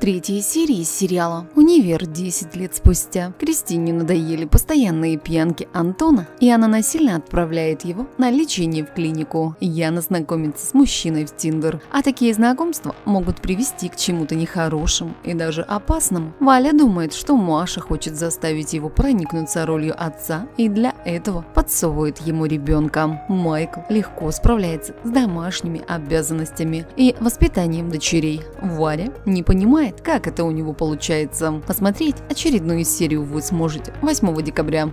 третьей серии сериала. «Универ 10 лет спустя» Кристине надоели постоянные пьянки Антона, и она насильно отправляет его на лечение в клинику. Яна знакомится с мужчиной в Тиндер. А такие знакомства могут привести к чему-то нехорошему и даже опасному. Валя думает, что Маша хочет заставить его проникнуться ролью отца, и для этого подсовывает ему ребенка. Майкл легко справляется с домашними обязанностями и воспитанием дочерей. Валя не понимает, как это у него получается. Посмотреть очередную серию вы сможете 8 декабря.